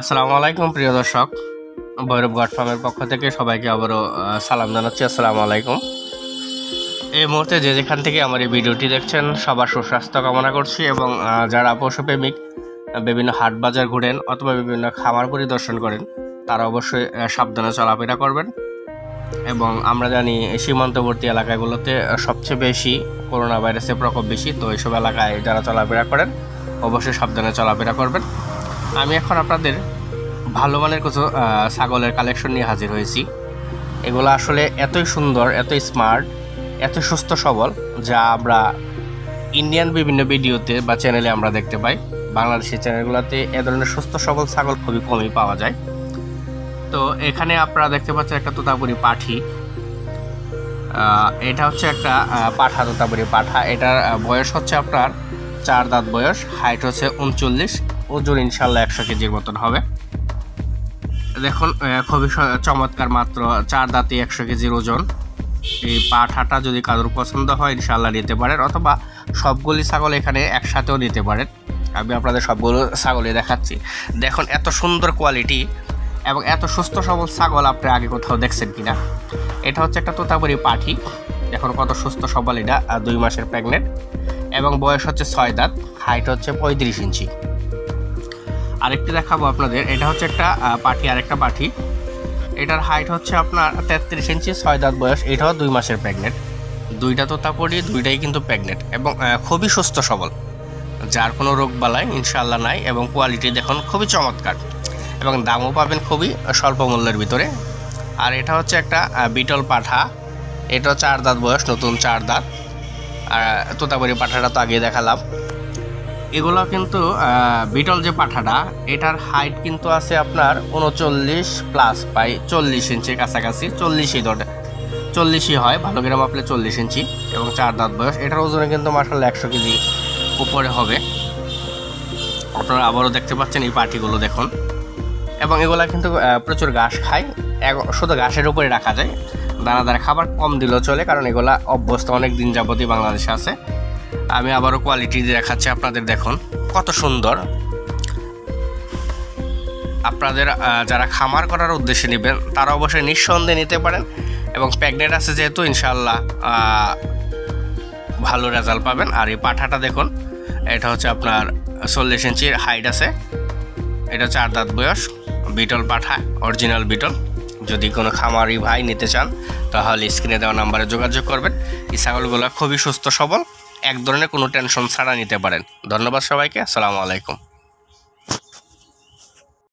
আসসালামু আলাইকুম, প্রিয় দর্শক। ভৈরব গড পক্ষ থেকে সবাইকে আবারও সালাম জানাচ্ছি। আসসালামু আলাইকুম। এই মুহূর্তে যে যেখান থেকে আমার এই ভিডিওটি দেখছেন, সবার সুস্বাস্থ্য কামনা করছি এবং যারা পশুপ্রেমিক, বিভিন্ন হাট বাজার ঘুরেন অথবা বিভিন্ন খামার পরিদর্শন করেন, তারা অবশ্যই সাবধানে চলাফেরা করবেন। এবং আমরা জানি সীমান্তবর্তী এলাকাগুলোতে সবচেয়ে বেশি করোনা ভাইরাসের প্রকোপ বেশি। তো এইসব এলাকায় যারা চলাফেরা করেন, অবশ্যই সাবধানে চলাফেরা করবেন। আমি এখন আপনাদের ভালো মানের কিছু ছাগলের কালেকশন নিয়ে হাজির হয়েছি। এগুলো আসলে এতই সুন্দর, এতই স্মার্ট এত সুস্থ সবল, যা আমরা ইন্ডিয়ান বিভিন্ন ভিডিওতে বা চ্যানেলে আমরা দেখতে পাই। বাংলাদেশের চ্যানেলগুলোতে এ ধরনের সুস্থ সবল ছাগল খুবই কমই পাওয়া যায়। তো এখানে আপনারা দেখতে পাচ্ছেন একটা তোতাপুরি পাঠি। এটা হচ্ছে একটা পাঠা, তোতাপুরি পাঠা। এটার বয়স হচ্ছে আপনার চার দাঁত বয়স হাইট হচ্ছে উনচল্লিশ। ওজন ইনশাল্লাহ একশো কেজির মতন হবে। দেখুন খুবই চমৎকার মাত্র চার দাঁতে একশো কেজির ওজন। এই পাঠাটা যদি কারোর পছন্দ হয় ইনশাল্লাহ নিতে পারেন, অথবা সবগুলি ছাগল এখানে একসাথেও নিতে পারেন। আমি আপনাদের সবগুলো ছাগলই দেখাচ্ছি। দেখুন, এত সুন্দর কোয়ালিটি এবং এত সুস্থ সবল ছাগল আপনি আগে কোথাও দেখছেন কিনা। এটা হচ্ছে একটা তোতাপুরি পাঠি। এখন কত সুস্থ সবল এটা দুই মাসের প্রেগনেন্ট এবং বয়স হচ্ছে ছয় দাঁত হাইট হচ্ছে পঁয়ত্রিশ ইঞ্চি। আরেকটি দেখাবো আপনাদের। এটা হচ্ছে একটা পাঠি, আরেকটা পাঠি। এটার হাইট হচ্ছে আপনার তেত্রিশ ইঞ্চি, ছয় দাঁত বয়স। এটাও দুই মাসের প্রেগনেন্ট দুইটা তো তারপরে দুইটাই কিন্তু প্রেগনেন্ট এবং খুবই সুস্থ সবল। যার কোনো রোগ বালাই ইনশাল্লাহ নাই এবং কোয়ালিটি দেখুন খুবই চমৎকার। এবং দামও পাবেন খুবই স্বল্প মূল্যের ভিতরে। আর এটা হচ্ছে একটা বিটল পাঠা। এটাও চার দাঁত বয়স, নতুন চার দাঁত। আর তোতাপুরি পাঠাটা তো আগে দেখালাম। এগুলো কিন্তু বিটল যে পাঠাটা, এটার হাইট কিন্তু আছে আপনার উনচল্লিশ প্লাস পাই চল্লিশ ইঞ্চির কাছাকাছি, চল্লিশই ধরে। চল্লিশই হয়, ভালো করে মাপলে চল্লিশ ইঞ্চি এবং চার দাঁত বয়স। এটার ওজনে কিন্তু মার্শাল একশো কেজি উপরে হবে। আপনারা আবারও দেখতে পাচ্ছেন এই পাটিগুলো দেখুন। এবং এগুলা কিন্তু প্রচুর ঘাস খায়। শুধু ঘাসের উপরে রাখা যায়। দানাদার খাবার কম দিলেও চলে, কারণ এগুলা অভ্যস্ত অনেক দিন যাবতই বাংলাদেশে আছে। আমি আবারও কোয়ালিটি দেখাচ্ছি আপনাদের, দেখুন। কত সুন্দর। আপনাদের যারা খামার করার উদ্দেশ্যে নেবেন, তারা অবশ্যই নিঃসন্দেহে নিতে পারেন এবং প্যাগনেট আছে যেহেতু ইনশাল্লাহ ভালো রেজাল্ট পাবেন। আর এই পাঠাটা দেখুন, এটা হচ্ছে আপনার চল্লিশ ইঞ্চির হাইট আছে। এটা চার দাঁত বয়স, বিটল পাঠা অরিজিনাল বিটল। যদি কোনো খামারি ভাই নিতে চান, তাহলে স্ক্রিনে দেওয়া নাম্বারে যোগাযোগ করবেন। এই ছাগলগুলো খুবই সুস্থ, সবল। এক ধরনের কোনো টেনশন ছাড়া নিতে পারেন। ধন্যবাদ সবাইকে আসসালামু আলাইকুম।